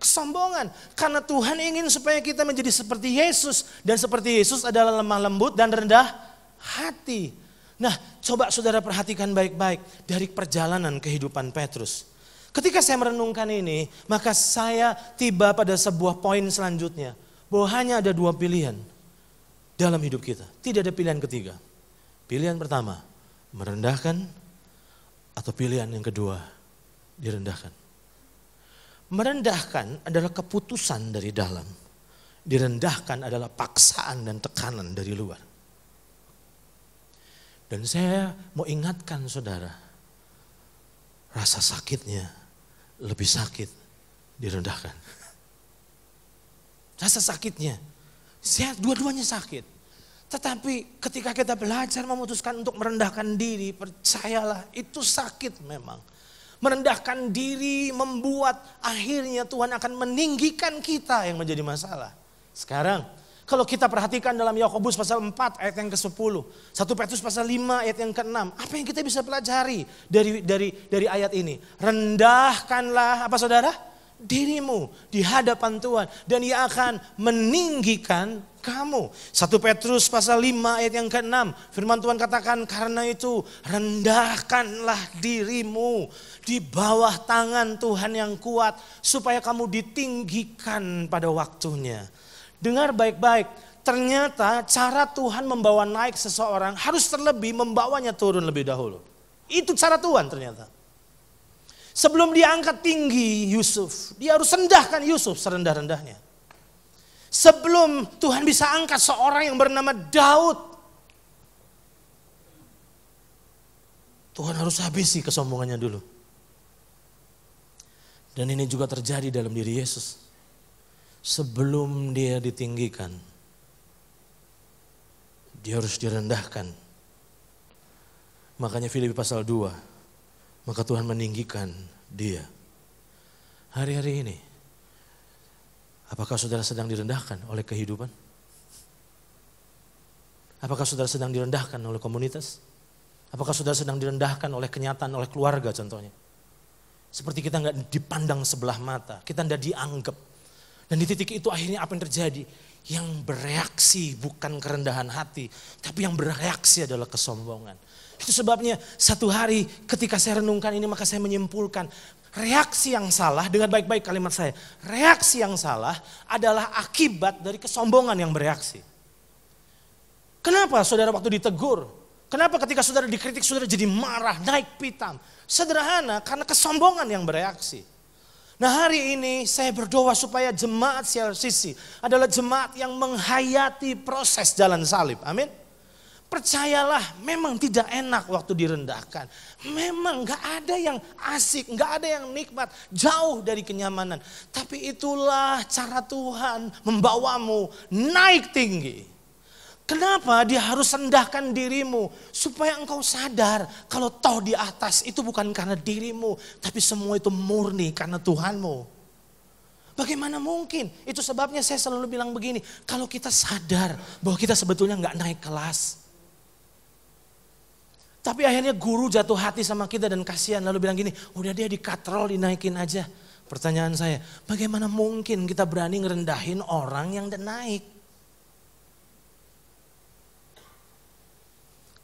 kesombongan. Karena Tuhan ingin supaya kita menjadi seperti Yesus. Dan seperti Yesus adalah lemah lembut dan rendah hati. Nah coba saudara perhatikan baik-baik dari perjalanan kehidupan Petrus. Ketika saya merenungkan ini, maka saya tiba pada sebuah poin selanjutnya. Bahwa hanya ada dua pilihan dalam hidup kita. Tidak ada pilihan ketiga. Pilihan pertama, merendahkan atau pilihan yang kedua, direndahkan. Merendahkan adalah keputusan dari dalam. Direndahkan adalah paksaan dan tekanan dari luar. Dan saya mau ingatkan saudara, rasa sakitnya lebih sakit direndahkan. Rasa sakitnya, dua-duanya sakit. Tetapi ketika kita belajar memutuskan untuk merendahkan diri, percayalah itu sakit memang merendahkan diri, membuat akhirnya Tuhan akan meninggikan kita yang menjadi masalah. Sekarang, kalau kita perhatikan dalam Yakobus pasal 4 ayat yang ke-10, 1 Petrus pasal 5 ayat yang ke-6, apa yang kita bisa pelajari dari dari dari ayat ini? Rendahkanlah apa Saudara? dirimu di hadapan Tuhan dan ia akan meninggikan kamu. 1 Petrus pasal 5 ayat yang ke-6 firman Tuhan katakan karena itu rendahkanlah dirimu di bawah tangan Tuhan yang kuat supaya kamu ditinggikan pada waktunya. Dengar baik-baik, ternyata cara Tuhan membawa naik seseorang harus terlebih membawanya turun lebih dahulu. Itu cara Tuhan ternyata. Sebelum dia angkat tinggi Yusuf, dia harus rendahkan Yusuf serendah-rendahnya. Sebelum Tuhan bisa angkat seorang yang bernama Daud, Tuhan harus habisi kesombongannya dulu. Dan ini juga terjadi dalam diri Yesus. Sebelum dia ditinggikan, dia harus direndahkan. Makanya Filipi pasal 2 maka Tuhan meninggikan dia. Hari-hari ini, apakah saudara sedang direndahkan oleh kehidupan? Apakah saudara sedang direndahkan oleh komunitas? Apakah saudara sedang direndahkan oleh kenyataan, oleh keluarga contohnya? Seperti kita nggak dipandang sebelah mata, kita nggak dianggap. Dan di titik itu akhirnya apa yang terjadi? Yang bereaksi bukan kerendahan hati, tapi yang bereaksi adalah kesombongan. Itu sebabnya satu hari ketika saya renungkan ini maka saya menyimpulkan reaksi yang salah, dengan baik-baik kalimat saya. Reaksi yang salah adalah akibat dari kesombongan yang bereaksi. Kenapa saudara waktu ditegur? Kenapa ketika saudara dikritik saudara jadi marah, naik pitam? Sederhana karena kesombongan yang bereaksi. Nah hari ini saya berdoa supaya jemaat CRCC adalah jemaat yang menghayati proses jalan salib. Amin. Percayalah, memang tidak enak waktu direndahkan. Memang gak ada yang asik, gak ada yang nikmat, jauh dari kenyamanan. Tapi itulah cara Tuhan membawamu naik tinggi. Kenapa dia harus rendahkan dirimu? Supaya engkau sadar kalau toh di atas itu bukan karena dirimu. Tapi semua itu murni karena Tuhanmu. Bagaimana mungkin? Itu sebabnya saya selalu bilang begini. Kalau kita sadar bahwa kita sebetulnya nggak naik kelas. Tapi akhirnya guru jatuh hati sama kita dan kasihan lalu bilang gini, udah dia dikatrol dinaikin aja. Pertanyaan saya, bagaimana mungkin kita berani ngerendahin orang yang naik?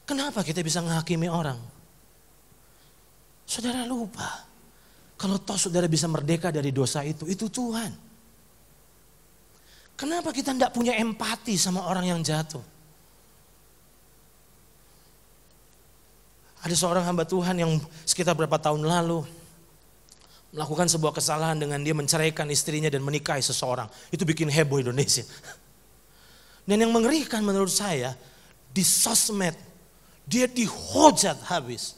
Kenapa kita bisa menghakimi orang? Saudara lupa, kalau toh saudara bisa merdeka dari dosa itu, itu Tuhan. Kenapa kita tidak punya empati sama orang yang jatuh? Ada seorang hamba Tuhan yang sekitar berapa tahun lalu melakukan sebuah kesalahan dengan dia menceraikan istrinya dan menikahi seseorang. Itu bikin heboh Indonesia. Dan yang mengerikan menurut saya, di sosmed dia dihujat habis.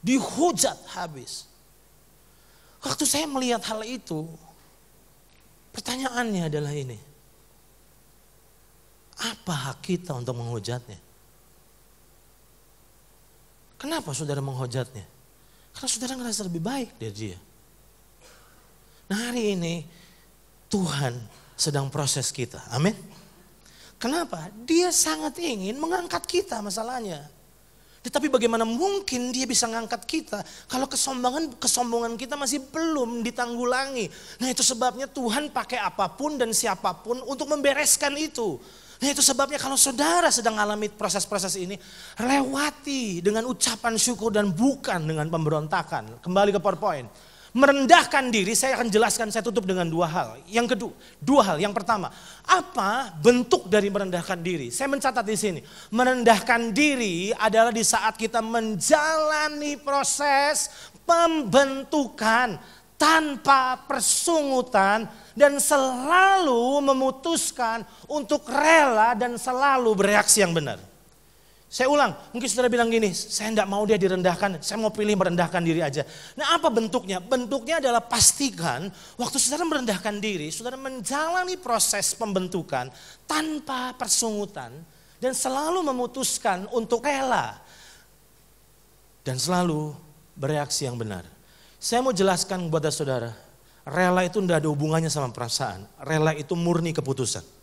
Dihujat habis. Waktu saya melihat hal itu, pertanyaannya adalah ini. Apa hak kita untuk menghujatnya? Kenapa saudara menghujatnya? Karena saudara ngerasa lebih baik dari dia. Nah hari ini Tuhan sedang proses kita. Amin. Kenapa? Dia sangat ingin mengangkat kita masalahnya. Tetapi bagaimana mungkin dia bisa mengangkat kita kalau kesombongan kesombongan kita masih belum ditanggulangi. Nah itu sebabnya Tuhan pakai apa pun dan siapa pun untuk membereskan itu. Nah itu sebabnya kalau saudara sedang mengalami proses-proses ini, lewati dengan ucapan syukur dan bukan dengan pemberontakan. Kembali ke PowerPoint. Merendahkan diri, saya akan jelaskan, saya tutup dengan dua hal. Yang kedua, dua hal. Yang pertama, apa bentuk dari merendahkan diri? Saya mencatat di sini. Merendahkan diri adalah di saat kita menjalani proses pembentukan tanpa persungutan dan selalu memutuskan untuk rela dan selalu bereaksi yang benar. Saya ulang, mungkin saudara bilang gini, saya tidak mau dia direndahkan, saya mau pilih merendahkan diri aja. Nah apa bentuknya? Bentuknya adalah pastikan waktu saudara merendahkan diri, saudara menjalani proses pembentukan tanpa persungutan dan selalu memutuskan untuk rela dan selalu bereaksi yang benar. Saya mau jelaskan buat saudara, rela itu tidak ada hubungannya sama perasaan. Rela itu murni keputusan.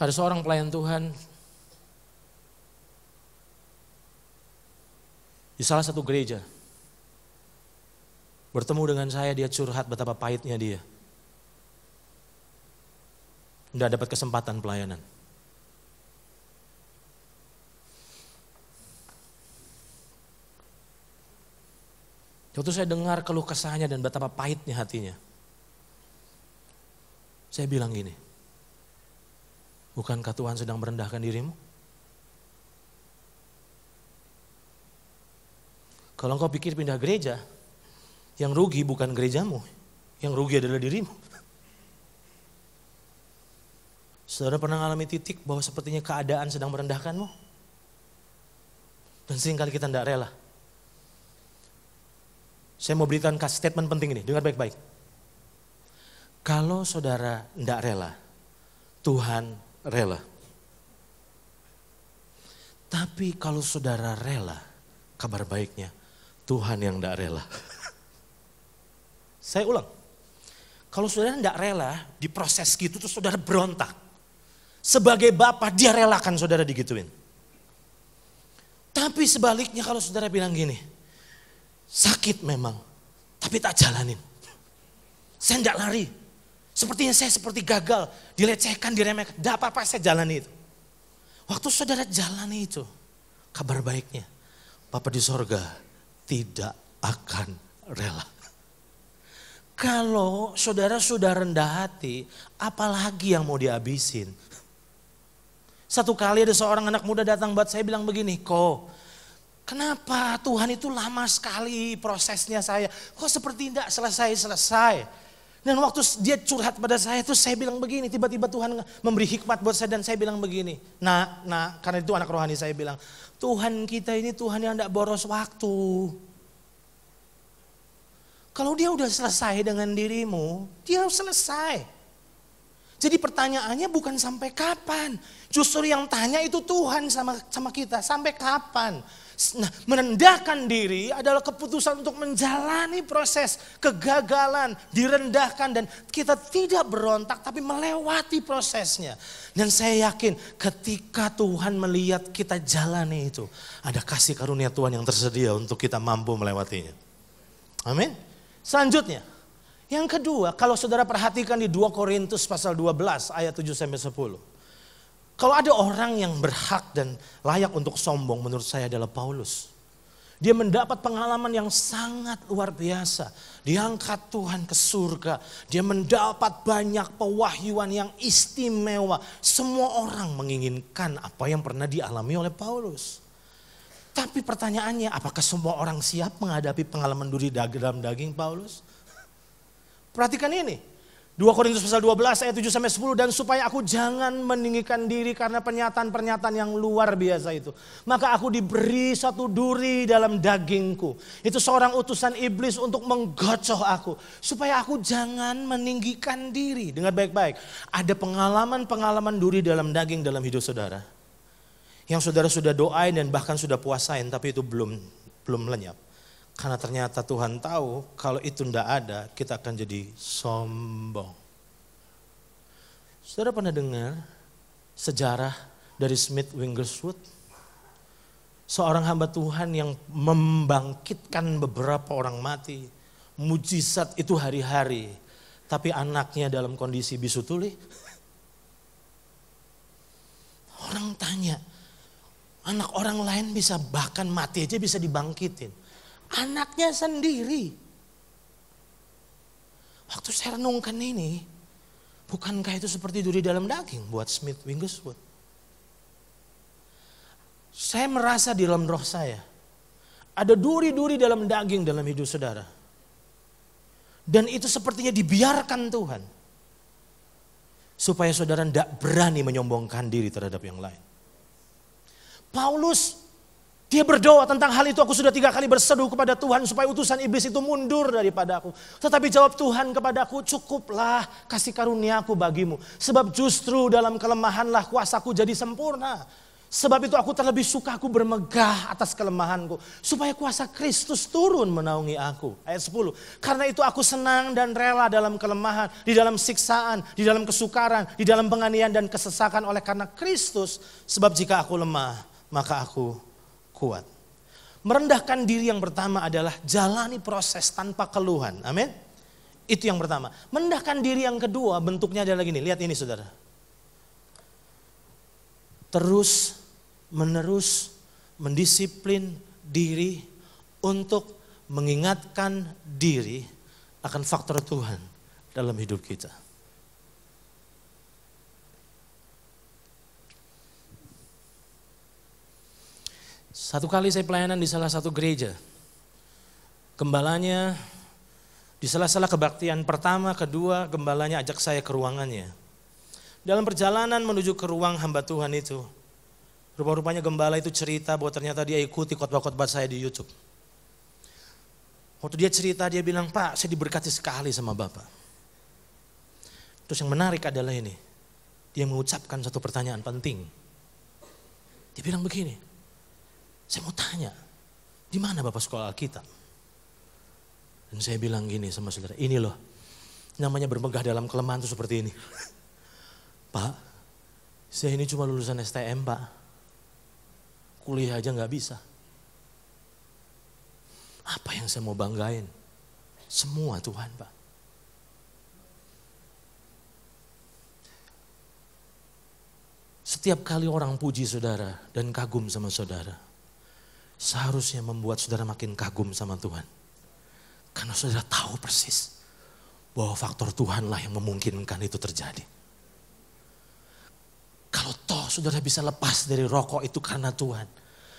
Ada seorang pelayan Tuhan, Di salah satu gereja. Bertemu dengan saya, dia curhat betapa pahitnya dia. Tidak dapat kesempatan pelayanan. Waktu saya dengar keluh kesahnya dan betapa pahitnya hatinya. Saya bilang gini, bukankah Tuhan sedang merendahkan dirimu? Kalau engkau pikir pindah gereja, yang rugi bukan gerejamu, yang rugi adalah dirimu. Saudara pernah mengalami titik bahwa sepertinya keadaan sedang merendahkanmu? Dan sering kali kita tidak rela. Saya mau berikan statement penting ini, dengar baik-baik. Kalau saudara tidak rela, Tuhan rela. Tapi kalau saudara rela, kabar baiknya Tuhan yang tidak rela. Saya ulang. Kalau saudara tidak rela di proses gitu terus saudara berontak. Sebagai bapak dia relakan saudara digituin. Tapi sebaliknya kalau saudara bilang gini, sakit memang, tapi tak jalanin. Saya tidak lari. Sepertinya saya seperti gagal, dilecehkan, diremehkan. Tidak apa-apa saya jalani itu. Waktu saudara jalani itu, kabar baiknya, Bapak di sorga tidak akan rela. Kalau saudara sudah rendah hati, apalagi yang mau dihabisin? Satu kali ada seorang anak muda datang buat saya bilang begini, kok kenapa Tuhan itu lama sekali prosesnya saya, kok seperti tidak selesai-selesai. Dan waktu dia curhat pada saya itu saya bilang begini, tiba-tiba Tuhan memberi hikmat buat saya dan saya bilang begini. Nah, nah karena itu anak rohani saya bilang, Tuhan kita ini Tuhan yang tidak boros waktu. Kalau dia udah selesai dengan dirimu, dia selesai. Jadi pertanyaannya bukan sampai kapan. Justru yang tanya itu Tuhan sama sama kita, sampai kapan? Nah, merendahkan diri adalah keputusan untuk menjalani proses kegagalan, direndahkan dan kita tidak berontak tapi melewati prosesnya. Dan saya yakin ketika Tuhan melihat kita jalani itu, ada kasih karunia Tuhan yang tersedia untuk kita mampu melewatinya. Amin. Selanjutnya, yang kedua, kalau saudara perhatikan di 2 Korintus pasal 12 ayat 7 sampai 10. Kalau ada orang yang berhak dan layak untuk sombong menurut saya adalah Paulus. Dia mendapat pengalaman yang sangat luar biasa. Diangkat Tuhan ke surga. Dia mendapat banyak pewahyuan yang istimewa. Semua orang menginginkan apa yang pernah dialami oleh Paulus. Tapi pertanyaannya, apakah semua orang siap menghadapi pengalaman duri dalam daging Paulus? Perhatikan ini. 2 Korintus pasal 12 ayat 7 sampai 10 dan supaya aku jangan meninggikan diri karena pernyataan-pernyataan yang luar biasa itu. Maka aku diberi satu duri dalam dagingku. Itu seorang utusan iblis untuk menggocoh aku supaya aku jangan meninggikan diri. Dengar baik-baik. Ada pengalaman-pengalaman duri dalam daging dalam hidup saudara yang saudara sudah doain dan bahkan sudah puasain tapi itu belum belum lenyap. Karena ternyata Tuhan tahu kalau itu tidak ada kita akan jadi sombong. Saudara pernah dengar sejarah dari Smith Wigglesworth? Seorang hamba Tuhan yang membangkitkan beberapa orang mati. Mujizat itu hari-hari. Tapi anaknya dalam kondisi bisu tuli. Orang tanya, Anak orang lain bisa bahkan mati aja bisa dibangkitin. Anaknya sendiri. Waktu saya renungkan ini, bukankah itu seperti duri dalam daging buat Smith Wigglesworth? Saya merasa di dalam roh saya, ada duri-duri dalam daging dalam hidup saudara. Dan itu sepertinya dibiarkan Tuhan. Supaya saudara tidak berani menyombongkan diri terhadap yang lain. Paulus dia berdoa tentang hal itu. Aku sudah tiga kali berseduh kepada Tuhan supaya utusan iblis itu mundur daripada aku. Tetapi jawab Tuhan kepadaku, cukuplah kasih karuniaku bagimu. Sebab justru dalam kelemahanlah kuasaku jadi sempurna. Sebab itu aku terlebih suka aku bermegah atas kelemahanku. Supaya kuasa Kristus turun menaungi aku. Ayat 10. Karena itu aku senang dan rela dalam kelemahan. Di dalam siksaan, di dalam kesukaran, di dalam penganiayaan dan kesesakan oleh karena Kristus. Sebab jika aku lemah, maka aku kuat. Merendahkan diri yang pertama adalah jalani proses tanpa keluhan. Amin. Itu yang pertama. Merendahkan diri yang kedua bentuknya adalah gini. Lihat ini saudara. Terus menerus mendisiplin diri untuk mengingatkan diri akan faktor Tuhan dalam hidup kita. Satu kali saya pelayanan di salah satu gereja. Gembalanya di salah-salah kebaktian pertama, kedua, gembalanya ajak saya ke ruangannya. Dalam perjalanan menuju ke ruang hamba Tuhan itu, rupa-rupanya gembala itu cerita bahwa ternyata dia ikuti khotbah-khotbah saya di YouTube. Waktu dia cerita, dia bilang, Pak, saya diberkati sekali sama Bapak. Terus yang menarik adalah ini, dia mengucapkan satu pertanyaan penting. Dia bilang begini, saya mau tanya, di mana Bapak sekolah Alkitab? Dan saya bilang gini sama saudara, ini loh, namanya bermegah dalam kelemahan itu seperti ini. (laughs) Pak, saya ini cuma lulusan STM Pak. Kuliah aja nggak bisa. Apa yang saya mau banggain? Semua Tuhan Pak. Setiap kali orang puji saudara dan kagum sama saudara, seharusnya membuat saudara makin kagum sama Tuhan. Karena saudara tahu persis bahwa faktor Tuhanlah yang memungkinkan itu terjadi. Kalau toh saudara bisa lepas dari rokok itu karena Tuhan.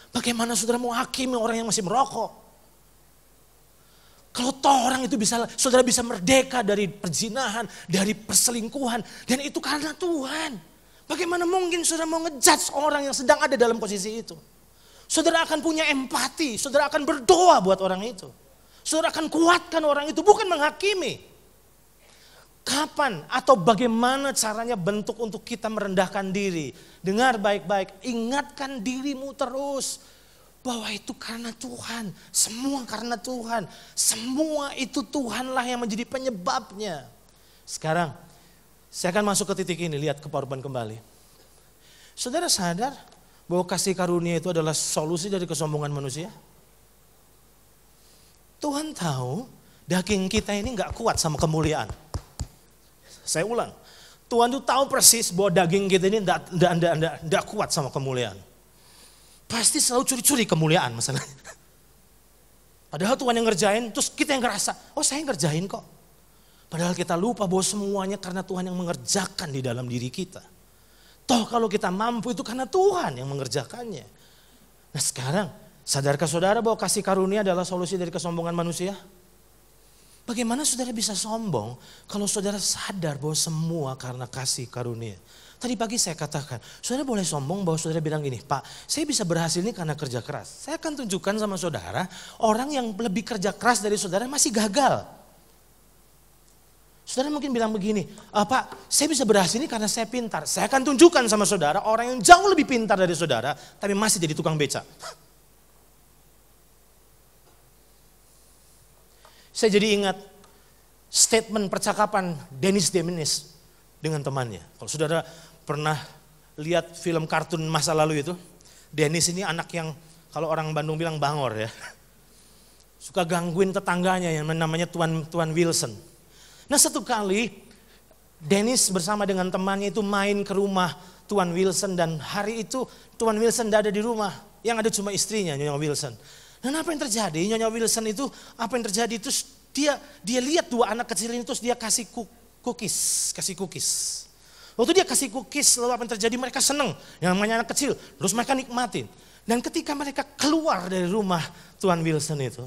Bagaimana saudara mau hakimi orang yang masih merokok? Kalau toh orang itu bisa, saudara bisa merdeka dari perzinahan, dari perselingkuhan. Dan itu karena Tuhan. Bagaimana mungkin saudara mau ngejudge orang yang sedang ada dalam posisi itu? Saudara akan punya empati, saudara akan berdoa buat orang itu. Saudara akan kuatkan orang itu, bukan menghakimi. Kapan atau bagaimana caranya bentuk untuk kita merendahkan diri? Dengar baik-baik, ingatkan dirimu terus bahwa itu karena Tuhan, semua karena Tuhan, semua itu Tuhanlah yang menjadi penyebabnya. Sekarang saya akan masuk ke titik ini, lihat ke korban kembali. Saudara sadar bahwa kasih karunia itu adalah solusi dari kesombongan manusia? Tuhan tahu daging kita ini nggak kuat sama kemuliaan. Saya ulang, Tuhan itu tahu persis bahwa daging kita ini tidak kuat sama kemuliaan. Pasti selalu curi-curi kemuliaan masalah. Padahal Tuhan yang ngerjain, terus kita yang ngerasa, oh saya yang ngerjain kok. Padahal kita lupa bahwa semuanya karena Tuhan yang mengerjakan di dalam diri kita. Toh kalau kita mampu itu karena Tuhan yang mengerjakannya. Nah sekarang, sadarkah saudara bahwa kasih karunia adalah solusi dari kesombongan manusia? Bagaimana saudara bisa sombong kalau saudara sadar bahwa semua karena kasih karunia? Tadi pagi saya katakan, saudara boleh sombong bahwa saudara bilang gini, Pak, saya bisa berhasil ini karena kerja keras. Saya akan tunjukkan sama saudara, orang yang lebih kerja keras dari saudara masih gagal. Saudara mungkin bilang begini, e, Pak saya bisa berhasil ini karena saya pintar. Saya akan tunjukkan sama saudara orang yang jauh lebih pintar dari saudara, tapi masih jadi tukang beca. Saya jadi ingat statement percakapan Dennis Demenis dengan temannya. Kalau saudara pernah lihat film kartun masa lalu itu, Dennis ini anak yang kalau orang Bandung bilang bangor ya. Suka gangguin tetangganya yang namanya Tuan Tuan Wilson. Nah satu kali Dennis bersama dengan temannya itu main ke rumah Tuan Wilson dan hari itu Tuan Wilson tidak ada di rumah. Yang ada cuma istrinya Nyonya Wilson. Dan apa yang terjadi? Nyonya Wilson itu apa yang terjadi itu dia dia lihat dua anak kecil ini terus dia kasih cookies, kasih cookies. Waktu dia kasih cookies lalu apa yang terjadi mereka senang. Yang namanya anak kecil terus mereka nikmatin. Dan ketika mereka keluar dari rumah Tuan Wilson itu,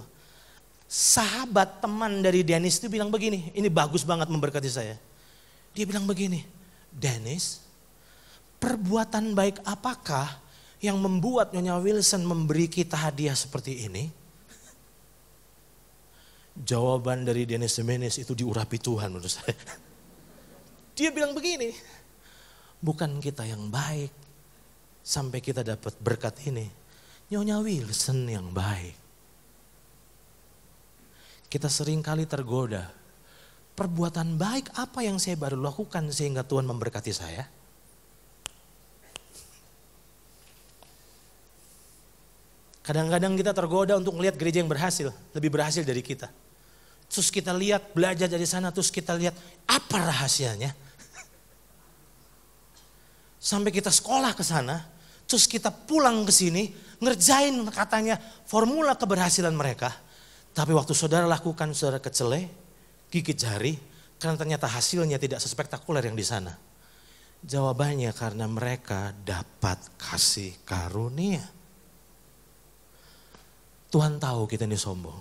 sahabat teman dari Dennis itu bilang begini, ini bagus banget memberkati saya. Dia bilang begini, Dennis, perbuatan baik apakah yang membuat Nyonya Wilson memberi kita hadiah seperti ini? Jawaban dari Dennis Jimenez itu diurapi Tuhan menurut saya. Dia bilang begini, bukan kita yang baik sampai kita dapat berkat ini. Nyonya Wilson yang baik kita sering kali tergoda. Perbuatan baik apa yang saya baru lakukan sehingga Tuhan memberkati saya? Kadang-kadang kita tergoda untuk melihat gereja yang berhasil, lebih berhasil dari kita. Terus kita lihat, belajar dari sana, terus kita lihat apa rahasianya. Sampai kita sekolah ke sana, terus kita pulang ke sini, ngerjain katanya formula keberhasilan mereka. Tapi waktu saudara lakukan, saudara kecele, gigit jari, karena ternyata hasilnya tidak sespektakuler yang di sana. Jawabannya karena mereka dapat kasih karunia. Tuhan tahu kita ini sombong.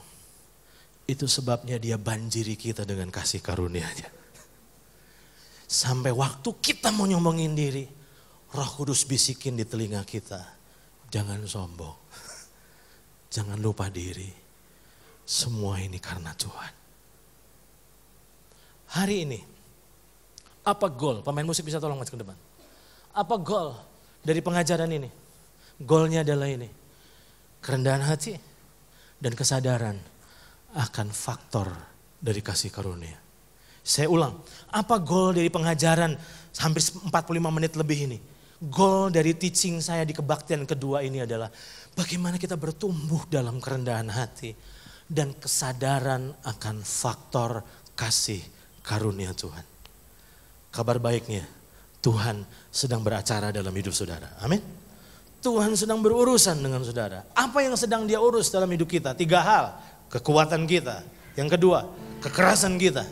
Itu sebabnya dia banjiri kita dengan kasih karunia-Nya. Sampai waktu kita mau nyombongin diri, Roh Kudus bisikin di telinga kita, jangan sombong. Jangan lupa diri. Semua ini karena Tuhan. Hari ini, apa goal? Pemain musik bisa tolong masuk ke depan. Apa goal dari pengajaran ini? Goalnya adalah ini. Kerendahan hati, dan kesadaran akan faktor dari kasih karunia. Saya ulang, apa goal dari pengajaran hampir 45 menit lebih ini? Goal dari teaching saya di kebaktian kedua ini adalah bagaimana kita bertumbuh dalam kerendahan hati dan kesadaran akan faktor kasih karunia Tuhan. Kabar baiknya, Tuhan sedang beracara dalam hidup saudara. Amin. Tuhan sedang berurusan dengan saudara. Apa yang sedang dia urus dalam hidup kita? Tiga hal. Kekuatan kita. Yang kedua, kekerasan kita.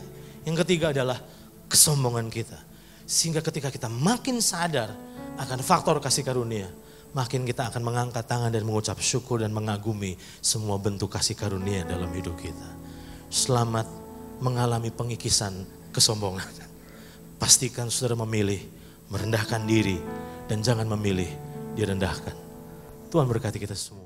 Yang ketiga adalah kesombongan kita. Sehingga ketika kita makin sadar akan faktor kasih karunia, makin kita akan mengangkat tangan dan mengucap syukur dan mengagumi semua bentuk kasih karunia dalam hidup kita. Selamat mengalami pengikisan kesombongan. Pastikan saudara memilih merendahkan diri dan jangan memilih direndahkan. Tuhan berkati kita semua.